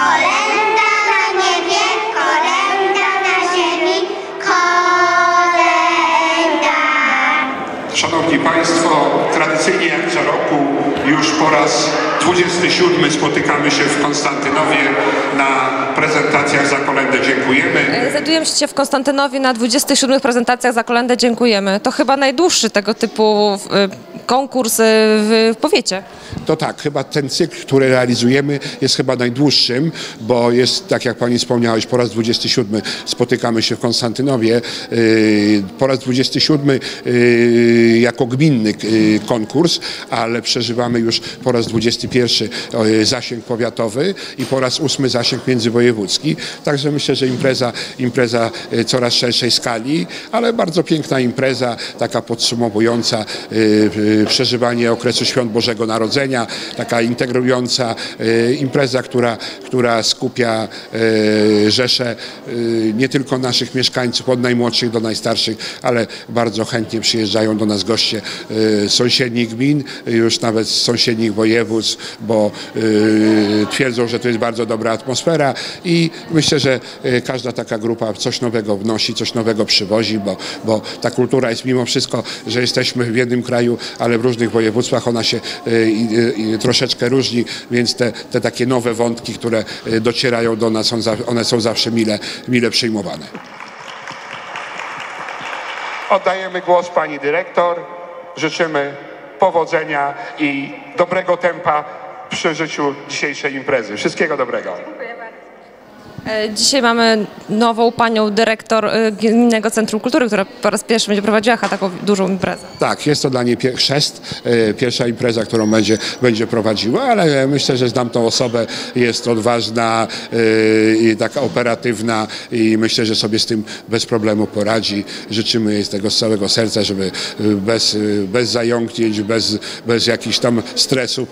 Na niebie, na ziemi. Szanowni Państwo, tradycyjnie jak co roku już po raz 27 spotykamy się w Konstantynowie na prezentacjach za kolendę Dziękujemy. E, Znajdujemy się w Konstantynowie na 27 prezentacjach za kolendę Dziękujemy. To chyba najdłuższy tego typu e, konkurs e, w powiecie. To tak, chyba ten cykl, który realizujemy jest chyba najdłuższym, bo jest, tak jak Pani wspomniałeś, po raz 27 spotykamy się w Konstantynowie. Po raz 27 yy, jako gminny konkurs, ale przeżywamy już po raz 21 yy, zasięg powiatowy i po raz ósmy zasięg międzywojewódzki. Także myślę, że impreza, impreza yy, coraz szerszej skali, ale bardzo piękna impreza, taka podsumowująca yy, przeżywanie okresu Świąt Bożego Narodzenia, taka integrująca impreza, która, która skupia rzeszę yy, nie tylko naszych mieszkańców, od najmłodszych do najstarszych, ale bardzo chętnie przyjeżdżają do nas goście sąsiednich gmin, już nawet z sąsiednich województw, bo yy, twierdzą, że to jest bardzo dobra atmosfera i myślę, że yy, każda taka grupa coś nowego wnosi, coś nowego przywozi, bo, bo ta kultura jest mimo wszystko, że jesteśmy w jednym kraju, ale w różnych województwach ona się yy, troszeczkę różni, więc te, te takie nowe wątki, które docierają do nas, one są zawsze mile, mile przyjmowane. Oddajemy głos pani dyrektor. Życzymy powodzenia i dobrego tempa w przeżyciu dzisiejszej imprezy. Wszystkiego dobrego. E, Dzisiaj mamy nową panią dyrektor e, Gminnego Centrum Kultury, która po raz pierwszy będzie prowadziła taką dużą imprezę. Tak, jest to dla niej pier- e, pierwsza impreza, którą będzie, będzie prowadziła, ale myślę, że znam tą osobę, jest odważna i taka operatywna i myślę, że sobie z tym bez problemu poradzi. Życzymy jej z tego z całego serca, żeby bez, bez zająknięć, bez, bez jakichś tam stresów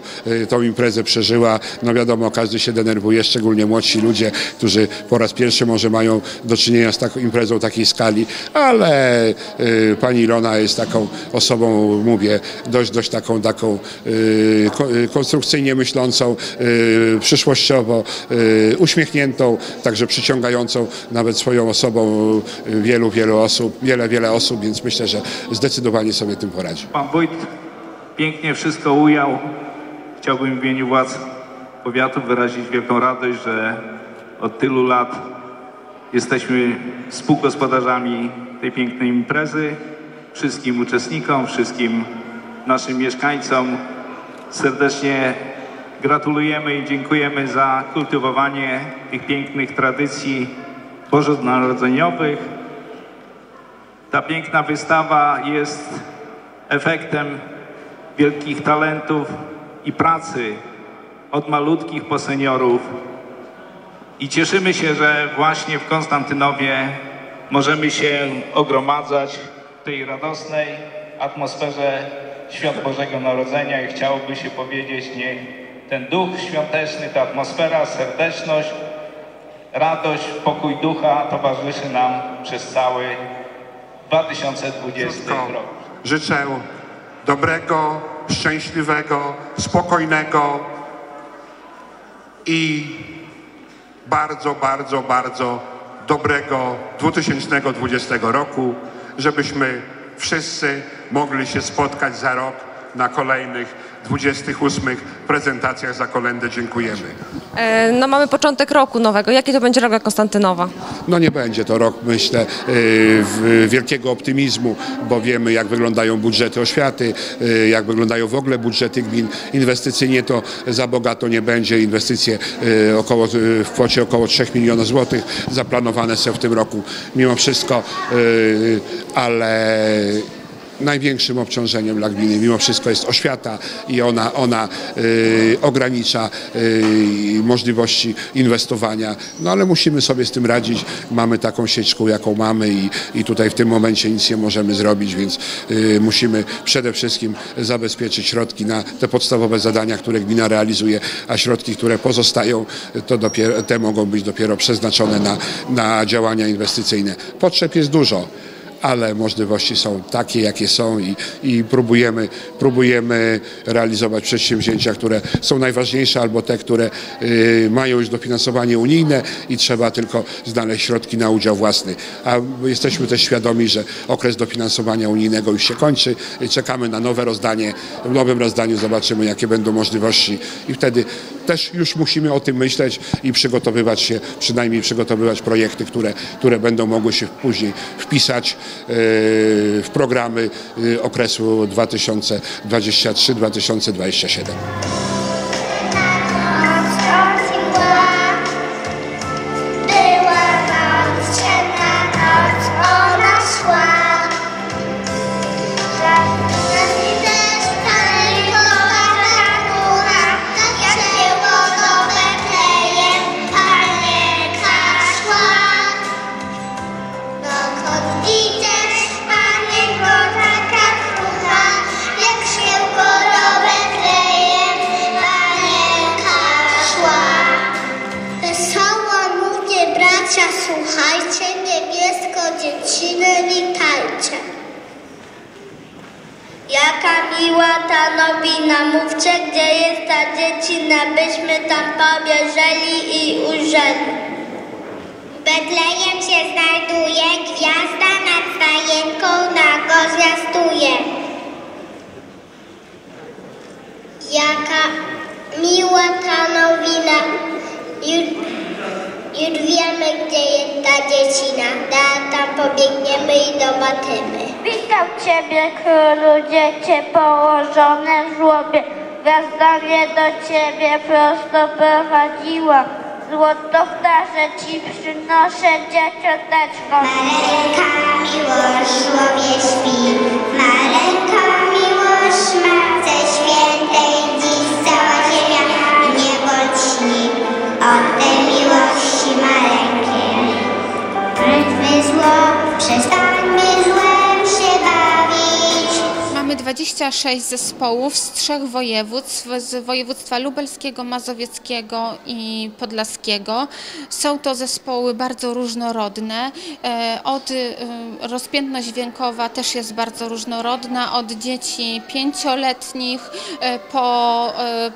tą imprezę przeżyła. No wiadomo, każdy się denerwuje, szczególnie młodsi ludzie, którzy po raz pierwszy może mają do czynienia z taką imprezą takiej skali, ale y, pani Ilona jest taką osobą, mówię, dość, dość taką, taką y, y, konstrukcyjnie myślącą, y, przyszłościowo y, uśmiechniętą, także przyciągającą nawet swoją osobą y, wielu, wielu osób, wiele, wiele osób, więc myślę, że zdecydowanie sobie tym poradzi. Pan wójt pięknie wszystko ujął. Chciałbym w imieniu władz powiatu wyrazić wielką radość, że od tylu lat jesteśmy współgospodarzami tej pięknej imprezy. Wszystkim uczestnikom, wszystkim naszym mieszkańcom serdecznie gratulujemy i dziękujemy za kultywowanie tych pięknych tradycji bożonarodzeniowych. Ta piękna wystawa jest efektem wielkich talentów i pracy od malutkich po seniorów. I cieszymy się, że właśnie w Konstantynowie możemy się ogromadzać w tej radosnej atmosferze Świąt Bożego Narodzenia i chciałoby się powiedzieć, niech ten duch świąteczny, ta atmosfera, serdeczność, radość, pokój ducha towarzyszy nam przez cały 2020 Wszystko rok. życzę dobrego, szczęśliwego, spokojnego i bardzo, bardzo, bardzo dobrego 2020 roku, żebyśmy wszyscy mogli się spotkać za rok na kolejnych 28 prezentacjach za kolendę. Dziękujemy. E, No mamy początek roku nowego. Jaki to będzie rok Konstantynowa? No nie będzie to rok, myślę, w- wielkiego optymizmu, bo wiemy, jak wyglądają budżety oświaty, yy, jak wyglądają w ogóle budżety gmin. Inwestycyjnie to za bogato nie będzie. Inwestycje około, w kwocie około 3 milionów złotych zaplanowane są w tym roku mimo wszystko, ale największym obciążeniem dla gminy mimo wszystko jest oświata i ona, ona y, ogranicza y, możliwości inwestowania. No ale musimy sobie z tym radzić. Mamy taką sieć szkół, jaką mamy i, i tutaj w tym momencie nic nie możemy zrobić, więc y, musimy przede wszystkim zabezpieczyć środki na te podstawowe zadania, które gmina realizuje, a środki, które pozostają, to dopiero, te mogą być dopiero przeznaczone na, na działania inwestycyjne. Potrzeb jest dużo ale możliwości są takie, jakie są i, i próbujemy, próbujemy realizować przedsięwzięcia, które są najważniejsze albo te, które y, mają już dofinansowanie unijne i trzeba tylko znaleźć środki na udział własny. A jesteśmy też świadomi, że okres dofinansowania unijnego już się kończy. Czekamy na nowe rozdanie. W nowym rozdaniu zobaczymy, jakie będą możliwości i wtedy też już musimy o tym myśleć i przygotowywać się, przynajmniej przygotowywać projekty, które, które będą mogły się później wpisać e, w programy e, okresu 2023-2027. Ujrzeli. Betlejem się znajduje, gwiazda nad stajenką nago zwiastuje. Jaka miła ta nowina, już, już wiemy gdzie jest ta dziecina, da, tam pobiegniemy i zobaczymy. Witam Ciebie, królu, dziecię położone w żłobie. Gwiazda mnie do Ciebie prosto prowadziła. Złoto w darze Ci przynoszę, dzieciąteczko. Maleńka miłość w żłobie śpi, maleńka miłość Matce Świętej, dziś cała ziemia niebo śni od tej miłości maleńkiej. Prytwy zło, bawić. Mamy 26 zespołów z trzech województw, z województwa lubelskiego, mazowieckiego i podlaskiego. Są to zespoły bardzo różnorodne. E, Od y, rozpiętność dźwiękowa też jest bardzo różnorodna, od dzieci pięcioletnich e, po e,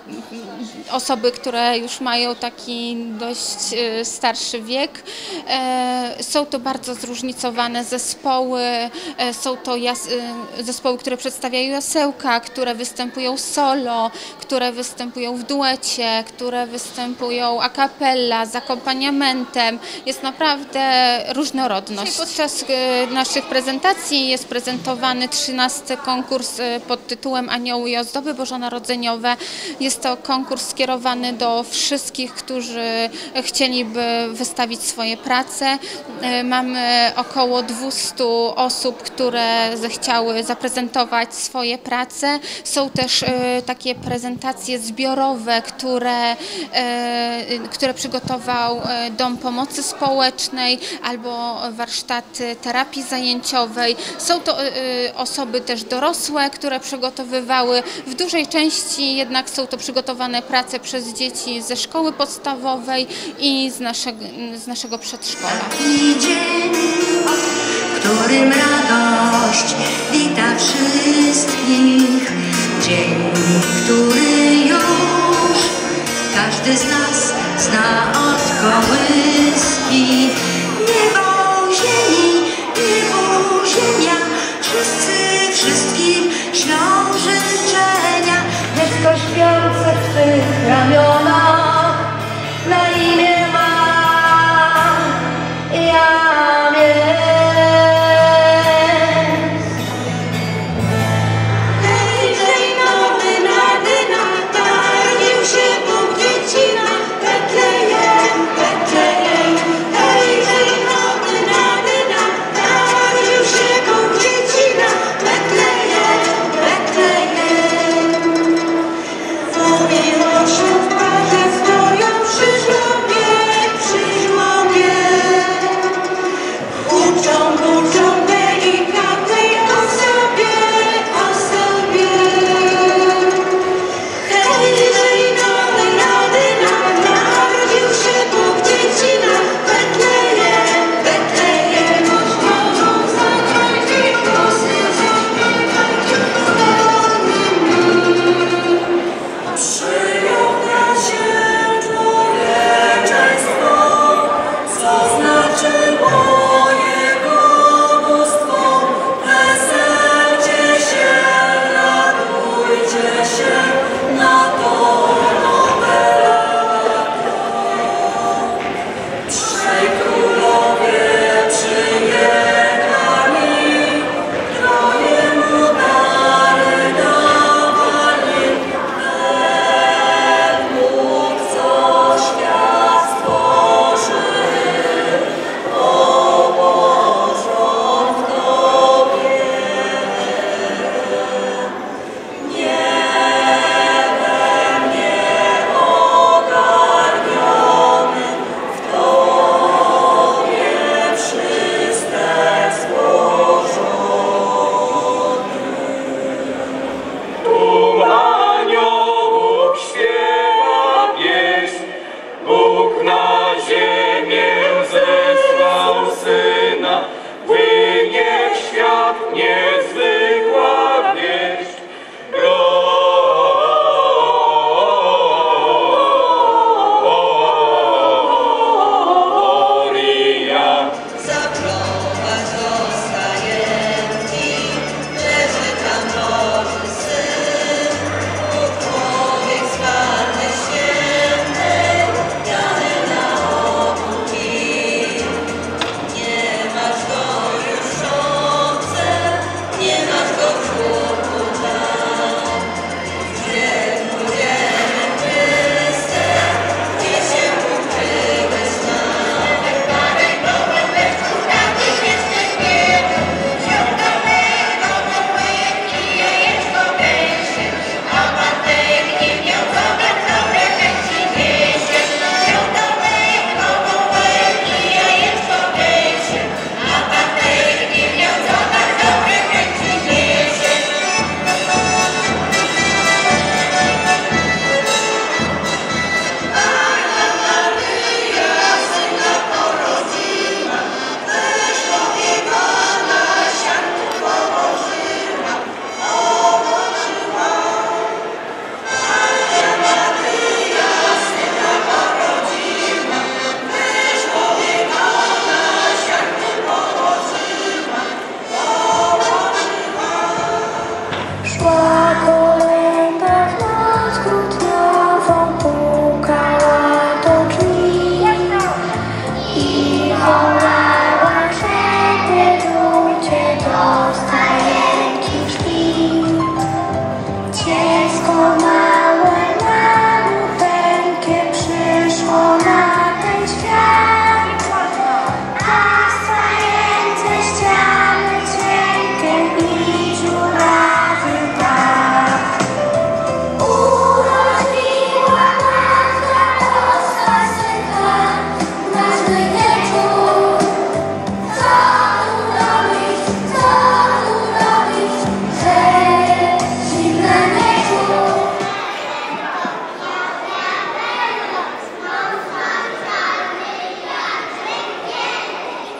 osoby, które już mają taki dość e, starszy wiek. E, Są to bardzo zróżnicowane zespoły, e, są to e, zespoły, które przedstawiają jasełka, które występują solo, które występują w duecie, które występują a cappella z akompaniamentem. Jest naprawdę różnorodność. Podczas e, naszych prezentacji jest prezentowany 13 konkurs e, pod tytułem Anioły i ozdoby bożonarodzeniowe. Jest to konkurs skierowany do wszystkich, którzy chcieliby wystawić swoje prace. E, Mamy około 200 osób, które zechciały zaprezentować swoje prace. Są też e, takie prezentacje zbiorowe, które, e, które przygotował e, Dom Pomocy Społecznej albo warsztaty terapii zajęciowej. Są to osoby też dorosłe, które przygotowywały. W dużej części jednak są to przygotowane prace przez dzieci ze szkoły podstawowej i z naszego, z naszego przedszkola. Którym radość wita wszystkich. Dzień, który już każdy z nas zna od kołyski. Niebo ziemi, niebo ziemia, wszyscy wszystkim ślą życzenia. Dziecko śpiące w twych ramionach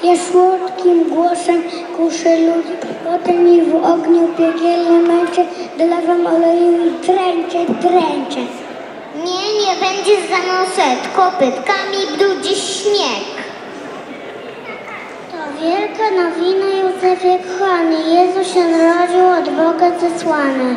Ja słodkim głosem kuszę ludzi, potem ich w ogniu piekielnym męczę, dolewam oleju i dręczę, dręczę. Nie, nie będzie za mną set, kopytkami brudzi śnieg. To wielka nowina Józefie kochany, Jezus się narodził od Boga zesłany.